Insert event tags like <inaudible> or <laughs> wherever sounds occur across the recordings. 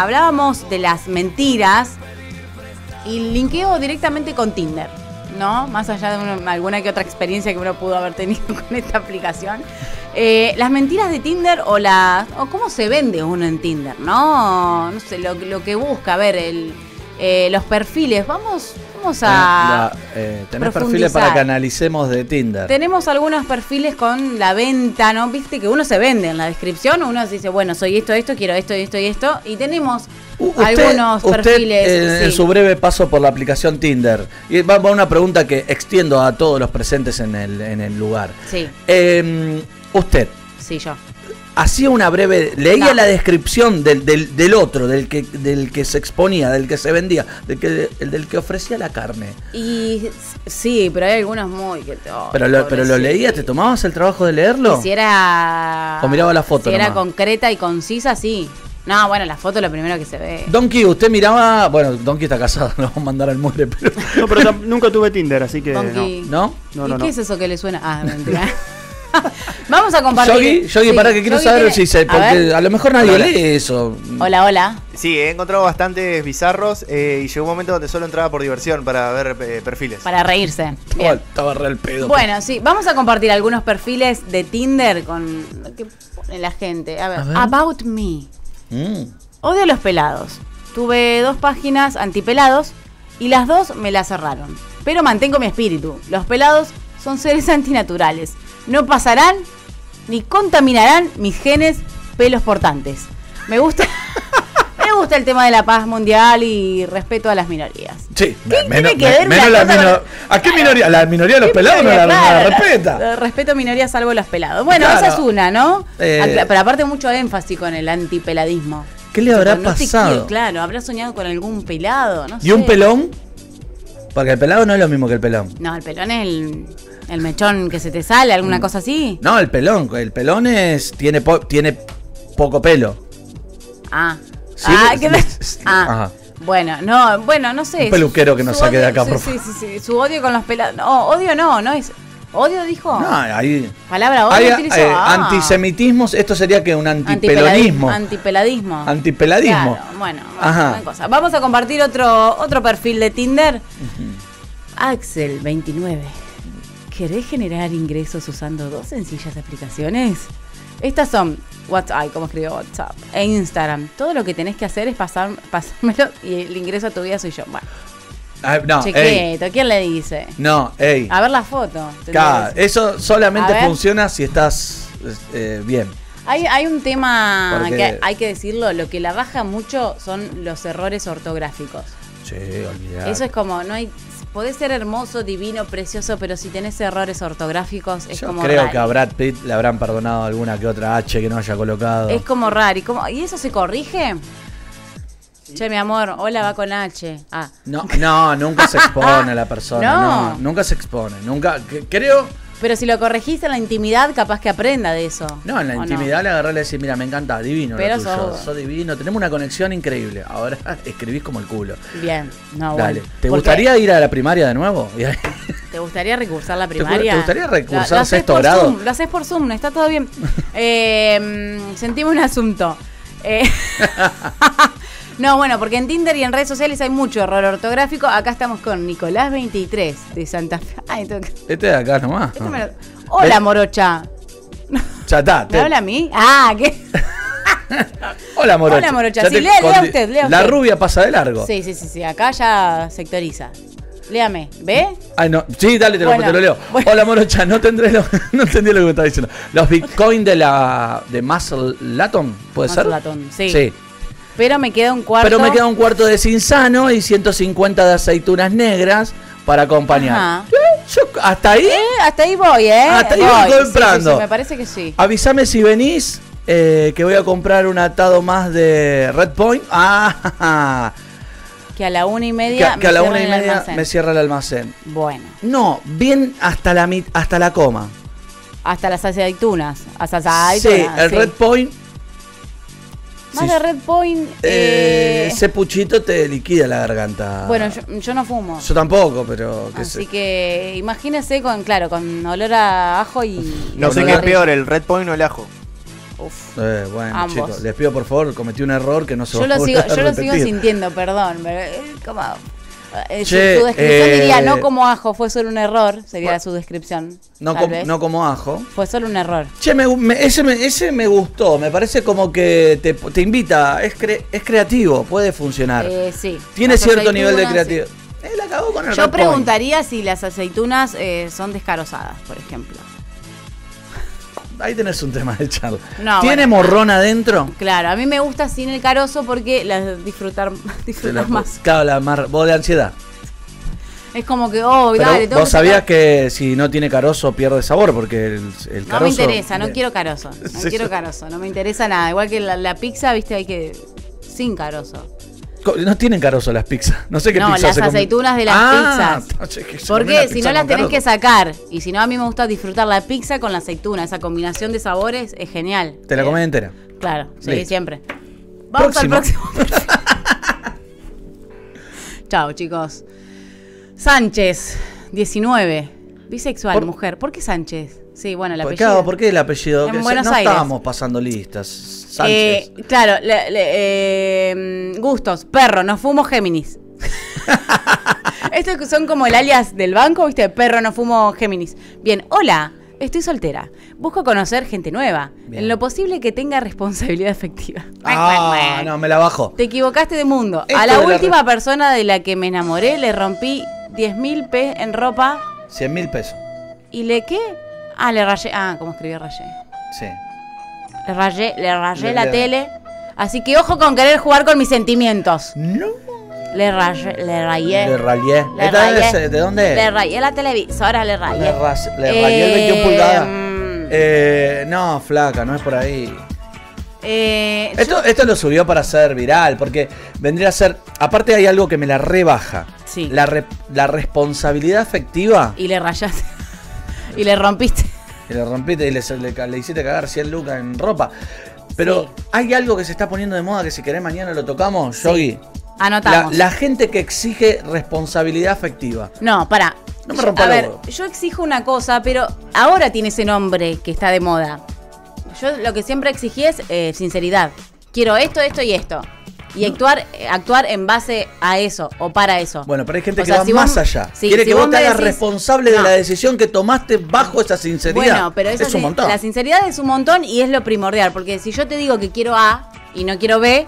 Hablábamos de las mentiras y linkeo directamente con Tinder, ¿no? Más allá de una- alguna que otra experiencia que uno pudo haber tenido <laughs> con esta aplicación. Eh, las mentiras de Tinder o la o cómo se vende uno en Tinder, ¿no? No sé, lo, lo que busca, a ver, el, eh, los perfiles. Vamos, vamos a... La- eh, tenés perfiles para que analicemos de Tinder. Tenemos algunos perfiles con la venta, ¿no? Viste que uno se vende en la descripción, uno dice, bueno, soy esto, esto, quiero esto, esto y esto. Y tenemos usted- algunos usted, perfiles. eh, en su breve paso por la aplicación Tinder. Y va, va una pregunta que extiendo a todos los presentes en el, en el lugar. Sí, Eh, usted sí, yo. Hacía una breve. Leía No. la descripción del, del, del otro, del que, del que se exponía, del que se vendía, del que, el del que ofrecía la carne. Y sí, pero hay algunos muy que te- oh, Pero lo, pero lo leías, ¿te tomabas el trabajo de leerlo? Y Si era. O miraba la foto Si era nomás. concreta y concisa, sí. No, bueno, la foto es lo primero que se ve. Donkey, usted miraba. Bueno, Donkey está casado, <laughs> lo vamos a mandar al muere, pero. No, pero nunca tuve Tinder, así que Donkey. ¿No? No, ¿Y no, qué no. es eso que le suena? Ah, mentira. <laughs> <laughs> Vamos a compartir. Yogi, Yogi, Sí, para que quiero Yogi saber tiene- si se. A Porque a, lo mejor nadie Hola. lee eso. Hola, hola. Sí, he encontrado bastantes bizarros eh, y llegó un momento donde solo entraba por diversión para ver eh, perfiles. Para reírse. Oh, estaba re el pedo. Bueno, sí, vamos a compartir algunos perfiles de Tinder con lo que pone la gente. A ver, A ver. About Me. Mm. Odio los pelados. Tuve dos páginas antipelados y las dos me las cerraron. Pero mantengo mi espíritu. Los pelados son seres antinaturales. No pasarán ni contaminarán mis genes pelos portantes. Me gusta. <laughs> Me gusta el tema de la paz mundial y respeto a las minorías. Sí, ¿Qué menos, tiene que ver menos la cosa mino- con- ¿A qué minoría? La minoría de los ¿Qué pelados no la, minoría? no la Claro, respeta. Respeto a minorías salvo los pelados. Bueno, Claro. esa es una, ¿no? Eh, Pero aparte mucho énfasis con el antipeladismo. ¿Qué le habrá no pasado? quiero, claro, habrá soñado con algún pelado, no sé. ¿Y un pelón? Porque el pelado no es lo mismo que el pelón. No, el pelón es el, el mechón que se te sale, alguna Mm. cosa así. No, el pelón. El pelón es. tiene, po- tiene poco pelo. Ah. Sí, ah, ¿qué <laughs> ah. ajá. Bueno, no, bueno, no sé. Un peluquero que nos saque de acá, por sí, sí, sí, sí, Su odio con los pelados. No, odio no, no es. ¿Odio dijo? No, ahí. Palabra odio Hay eh, Ah. antisemitismos, esto sería que un antipelonismo. Antipeladismo. Antipeladismo. Claro, bueno, Ajá. cosa. Vamos a compartir otro, otro perfil de Tinder. Axel 29. ¿Querés generar ingresos usando dos sencillas aplicaciones? Estas son WhatsApp, ay, ¿cómo escribo WhatsApp? E Instagram. Todo lo que tenés que hacer es pasar, pasármelo <laughs> y el ingreso a tu vida soy yo. Bueno, Ah, no, ey, ¿quién le dice? no, ey. A ver la foto. Eso solamente funciona si estás eh, bien. Hay, hay un tema Porque- que hay que decirlo, lo que la baja mucho son los errores ortográficos. Sí, olvidate. Eso es como, no hay, podés ser hermoso, divino, precioso, pero si tenés errores ortográficos es Yo como creo que a Brad Pitt le habrán perdonado alguna que otra H que no haya colocado. Es como raro. ¿Y, cómo- ¿Y eso se corrige? Che, mi amor, hola va con H. Ah, No, no, nunca se expone la persona. <laughs> No. No. nunca se expone. Nunca. creo. Pero si lo corregiste en la intimidad, capaz que aprenda de eso. No, en la ¿o intimidad le agarré y le decía, mira, me encanta, divino. Pero lo tuyo, sos- sos divino, tenemos una conexión increíble. Ahora <laughs> escribís como el culo. Bien, no, Dale. bueno. ¿Te gustaría ir a la primaria de nuevo? <laughs> ¿Te gustaría recursar la primaria? te gustaría recursar Lo- lo haces sexto grado? Zoom, lo haces por Zoom, está todo bien. <laughs> eh, mm, sentimos un asunto. Eh, no, bueno, porque en Tinder y en redes sociales hay mucho error ortográfico. Acá estamos con Nicolás 23 de Santa Fe. <laughs> Ay, Este de acá nomás. este me lo- Hola, morocha. Ya está. ¿Me te- habla a mí? Ah, ¿qué? <laughs> Hola, Morocha. Hola, Morocha. Sí, te- lea- lea usted, lea La usted. rubia pasa de largo. Sí, sí, sí, sí. Acá ya sectoriza. Léame. ¿Ve? Ay, no. Sí, dale, te, Bueno, lo, te lo leo. <laughs> bueno. Hola, Morocha, no tendré lo, no entendí lo que me estás diciendo. Los bitcoins de la de Muscle Laton, ¿puede ser? Muscle Laton, sí. Sí. Pero me queda un cuarto. Pero me queda un cuarto de cinzano y 150 de aceitunas negras para acompañar. Yo- hasta ahí, Eh, hasta ahí voy, ¿eh? Hasta ahí voy sí, comprando. sí, me parece que sí. avísame si venís, eh, que voy a comprar un atado más de Red Point. Ah, Que a la una y media. que a la una y el media me cierra el almacén. Bueno, No, bien hasta la, hasta la coma. hasta las aceitunas. Hasta las sí, aceitunas. el sí. Red Point, Más sí, de Red Point. eh, eh, ese puchito te liquida la garganta. Bueno, yo, yo no fumo. Yo tampoco, pero qué Así sé. que imagínese con, claro, con olor a ajo y. <laughs> No sé qué es peor, el Red Point o el ajo. Uf. Eh, bueno, Ambos. chicos, les pido por favor, cometí un error que no se Yo va lo sigo, a <laughs> yo lo sigo sintiendo, perdón. pero, eh, como, eh, su- Che, su, descripción eh, diría no como ajo, fue solo un error, sería Bueno, su descripción. No, com- no como ajo. Fue solo un error. Che, me, me- ese, me, ese me gustó, me parece como que te, te invita, es, cre- es creativo, puede funcionar. Eh, sí. Tiene Las cierto nivel de creatividad. Él acabó con el. Yo point. preguntaría si las aceitunas eh, son descarosadas, por ejemplo. Ahí tenés un tema de charla. No, ¿Tiene bueno. morrón adentro? Claro, a mí me gusta sin el carozo porque las <laughs> disfrutar, Se la- más. Claro, la mar- vos de ansiedad. Es como que, oh, Pero dale, vos que sabías que si no tiene carozo pierde sabor porque el, el No carozo... me interesa, no quiero carozo. No <laughs> Sí, quiero carozo, no me interesa nada. Igual que la, la pizza, viste, hay que. sin carozo. No tienen carozo las pizzas. No sé qué No, pizza las se aceitunas de las Ah, pizzas. Porque si no las tenés carozo. que sacar. Y si no, a mí me gusta disfrutar la pizza con la aceituna. Esa combinación de sabores es genial. Te la Eh, comés entera. Claro, sí, Listo. siempre. Vamos Próximo. al próximo. <laughs> Chao, chicos. Sánchez, 19. Bisexual, Por- mujer. ¿Por qué Sánchez? Sí, bueno, el Pues, apellido. claro, ¿por qué el apellido? En Buenos no Aires. estábamos pasando listas. Sánchez. Eh, claro, le- le- eh, gustos, perro, no fumo Géminis. <laughs> Estos son como el alias del banco, ¿viste? Perro, no fumo Géminis. Bien, hola, estoy soltera. Busco conocer gente nueva. Bien. En lo posible que tenga responsabilidad afectiva. <laughs> ah, no, me la bajo. Te equivocaste de mundo. Esto A la de la última persona de la que me enamoré le rompí 10 mil en ropa 100 mil pesos. y le qué? Ah, le rayé. Ah, ¿cómo escribí rayé? Sí. Le rayé, le rayé Le- la le- tele. Así que ojo con querer jugar con mis sentimientos. No. Le rayé, le rayé. Le rayé. Le ¿Esta rayé. es- ¿De dónde es? Le rayé la televisora, le rayé. Le rayé el 21 Eh, pulgadas. mm, Eh, no, flaca, no es por ahí. eh, Esto, esto lo subió para ser viral, porque vendría a ser. Aparte, hay algo que me la rebaja. Sí. La, re- la responsabilidad afectiva. Y le rayaste. <laughs> y le rompiste. Y le rompiste y le, le- le hiciste cagar 100 lucas en ropa. Pero Sí. hay algo que se está poniendo de moda que si querés mañana lo tocamos, Yogi. La, Anotamos. la gente que exige responsabilidad afectiva. No, para. No me rompa A ver, yo exijo una cosa, pero ahora tiene ese nombre que está de moda. Yo lo que siempre exigí es eh, sinceridad. Quiero esto, esto y esto. Y actuar, actuar en base a eso o para eso. Bueno, pero hay gente O que sea, va si vos- más allá. sí, Quiere si que vos vos te hagas decís- responsable de la decisión que tomaste bajo esa sinceridad. Bueno, pero esa es un montón. la sinceridad es un montón y es lo primordial. Porque si yo te digo que quiero A y no quiero B,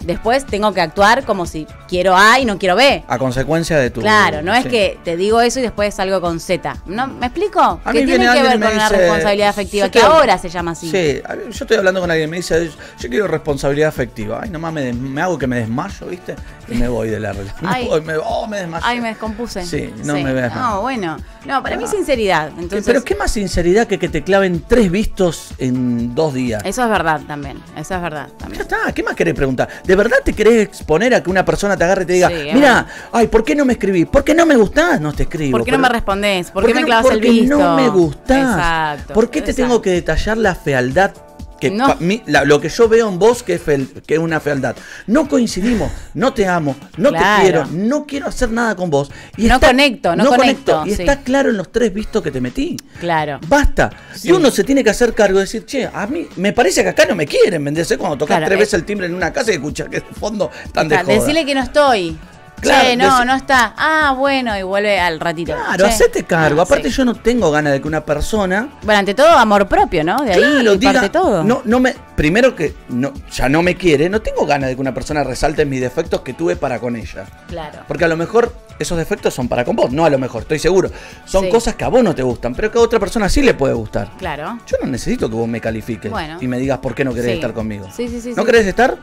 después tengo que actuar como si quiero A y no quiero B. A consecuencia de tu. Claro, no es que te digo eso y después salgo con Z. ¿No? ¿Me explico? Que tiene que ver y con la responsabilidad afectiva, que ahora se llama así. Sí, yo estoy hablando con alguien, me dice, yo quiero responsabilidad afectiva. Ay, nomás me, des- me hago que me desmayo, ¿viste? Y me voy de la relación. <laughs> Ay. me, oh, me desmayo. Ay, me descompuse. Sí, no me veas mal. No, bueno. No, para mí Ah. sinceridad. ¿Qué- Entonces, Pero qué más sinceridad que que te claven tres vistos en dos días. Eso es verdad también. Eso es verdad Ya también. está, ¿qué más querés preguntar? ¿De verdad te querés exponer a que una persona te agarre y te diga, Sí, mira, ay, ¿por qué no me escribís? ¿Por qué no me gustás? No te escribo. ¿Por qué no me respondés? ¿Por, ¿Por qué me no- clavas el porque visto? no me gustás. Exacto. ¿Por qué te exacto. tengo que detallar la fealdad? Que No. mi- la- lo que yo veo en vos que es, fel- que es una fealdad. No coincidimos, no te amo, no Claro. te quiero, no quiero hacer nada con vos. No conecto, no conecto, Y sí. está claro en los tres vistos que te metí. Claro. Basta. Sí. Y uno se tiene que hacer cargo de decir, che, a mí me parece que acá no me quieren, ¿me entendés? Cuando tocas Claro, tres eh. veces el timbre en una casa y escuchas que de fondo están de joda. Decirle que no estoy. Claro, che, no, no está. Ah, bueno, y vuelve al ratito. Claro, Che. hacete cargo. Aparte sí. yo no tengo ganas de que una persona Bueno, ante todo, amor propio, ¿no? De ahí Claro, diga, parte todo. No, no me, primero que no, ya no me quiere, no tengo ganas de que una persona resalte mis defectos que tuve para con ella. Claro. Porque a lo mejor esos defectos son para con vos, no a lo mejor, estoy seguro. Son Sí. cosas que a vos no te gustan, pero que a otra persona sí le puede gustar. Claro. Yo no necesito que vos me califiques Bueno. y me digas por qué no querés Sí. estar conmigo. Sí, sí, sí, ¿No querés estar?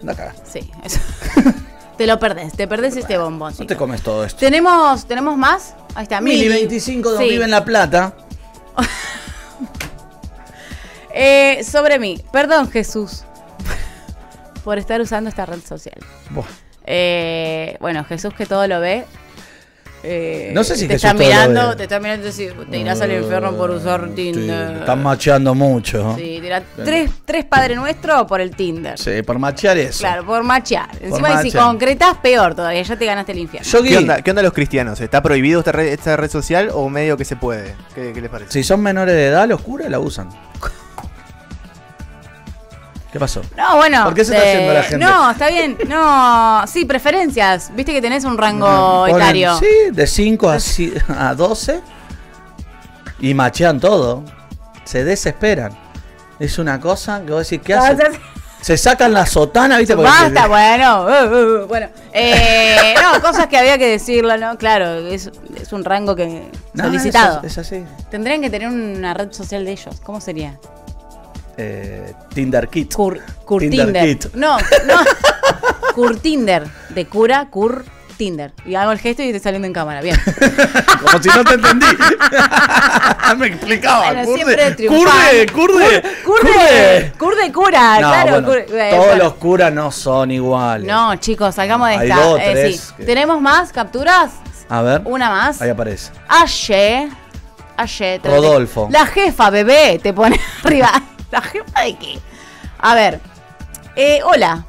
Anda acá. Sí, eso. <laughs> te lo perdés, te perdés este bombón. No te comes todo esto. ¿Tenemos, ¿Tenemos más? Ahí está, Mili Mili. 25 de Sí. Vive en La Plata. <laughs> Eh, sobre mí, perdón Jesús <laughs> por estar usando esta red social. Eh, bueno, Jesús que todo lo ve. Eh, No sé si te está mirando, te está mirando y te te irás al infierno por usar Tinder. Sí, están macheando mucho. Sí, te dirá, tres, tres Padre Nuestro por el Tinder. Sí, por machear eso. Claro, por machear. Encima, y si machear. concretas, peor todavía, ya te ganaste el infierno. ¿Qué onda, ¿Qué onda los cristianos? ¿Está prohibido esta red, esta red social o medio que se puede? ¿Qué, qué les parece? si son menores de edad, los curas la usan. <laughs> ¿Qué pasó? No, bueno. ¿Por qué se está eh, yendo la gente? No, está bien. No, sí, preferencias. Viste que tenés un rango Ponen- etario. Sí, de 5 a, a 12. Y machean todo. Se desesperan. Es una cosa que vos decís, ¿qué hacen? Se sacan la sotana, ¿viste? Porque- Basta, bueno. uh, uh, bueno. Eh, no, cosas que había que decirlo, ¿no? Claro, es, es un rango que No, solicitado. Es, es así. Tendrían que tener una red social de ellos. ¿Cómo sería? Eh, Tinder Kit. Cur, Cur Tinder Tinder. Kit. No, no. <laughs> Cur Tinder. De cura, Cur Tinder. Y hago el gesto y estoy saliendo en cámara. Bien. <laughs> Como si no te entendí. <laughs> Me explicaba. Bueno, Curde, siempre triunfando. curde, curde, Curde. Curde cura, No, claro. bueno, cur- eh, todos bueno. los curas no son iguales. No, chicos, salgamos de esta. dos, Eh, tres sí. que- ¿Tenemos más capturas? A ver. Una más. Ahí aparece. Aye. Aye. Rodolfo. La jefa, bebé, te pone arriba. ¿La jefa de qué? A ver. Eh, hola.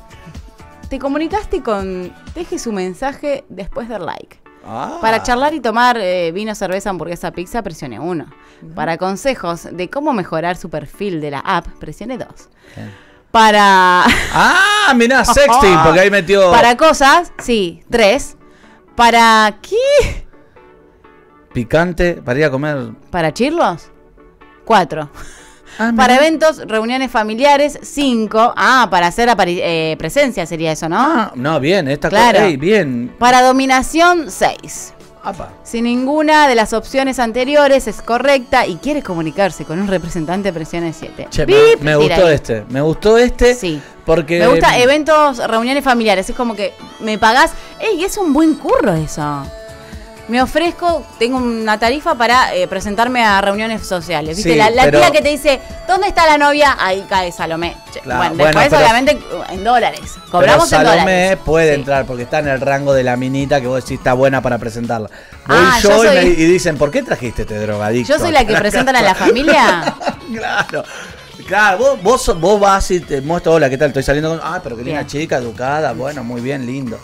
Te comunicaste con. Deje su mensaje después del like. Ah. Para charlar y tomar eh, vino, cerveza, hamburguesa, pizza, presione 1. Para consejos de cómo mejorar su perfil de la app, presione 2. Bien. Para. <laughs> Ah, mirá, sexting, porque ahí metió Para cosas, sí, 3. Para. ¿Qué? picante para ir a comer. ¿Para chirlos? 4. <laughs> Ah, Para eventos, reuniones familiares, 5. Ah, para hacer eh, presencia sería eso, ¿no? Ah, no, bien, esta Claro. cosa. Ey, bien. Para dominación, 6. Apa. Si ninguna de las opciones anteriores es correcta y quiere comunicarse con un representante, presione 7. Che, me, me gustó ahí. este. Me gustó este. Sí. Porque. Me gusta eventos, reuniones familiares. Es como que me pagás. ¡Ey! Es un buen curro eso. Me ofrezco, tengo una tarifa para eh, presentarme a reuniones sociales. ¿Viste? Sí, la la pero- tía que te dice, ¿dónde está la novia? Ahí cae Salomé. Claro, bueno, bueno, después pero- obviamente en dólares. Pero Cobramos en Salomé dólares. puede Sí. entrar porque está en el rango de la minita que vos decís está buena para presentarla. Voy Ah, yo, yo y, me- y dicen, ¿por qué trajiste este drogadicto? Yo soy la que presentan a la <laughs> familia. claro. Claro, vos, vos, vos vas y te muestro, hola, ¿qué tal? Estoy saliendo con. Ah, pero que linda chica, educada, bueno, muy bien, lindo.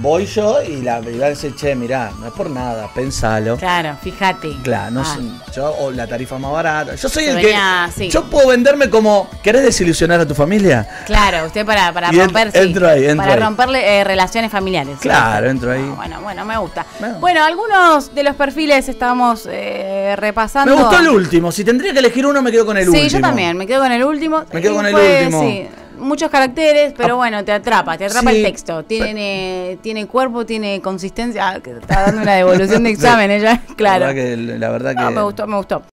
Voy yo y la y va a decir, che, mirá, no es por nada, pensalo. Claro, fíjate. Claro, no Ah. sé, yo o la tarifa más barata. Yo soy Se el venía, que sí. yo puedo venderme como ¿querés desilusionar a tu familia? Claro, usted para, para en- romper, sí, entro ahí, entro para ahí. romperle eh, relaciones familiares. Claro, entro ahí. Ah, bueno, bueno, me gusta. Bueno. Bueno, algunos de los perfiles estamos eh, repasando. Me gustó el último. Si tendría que elegir uno, me quedo con el sí, último. yo también, me quedo con el último. Me quedo Y con el último. Muchos caracteres, pero Ah, bueno, te atrapa, te atrapa sí, el texto. Tiene, tiene cuerpo, tiene consistencia. Ah, que está dando una devolución de <laughs> examen ella. La <laughs> Claro. verdad que, la verdad que No, me gustó, me gustó.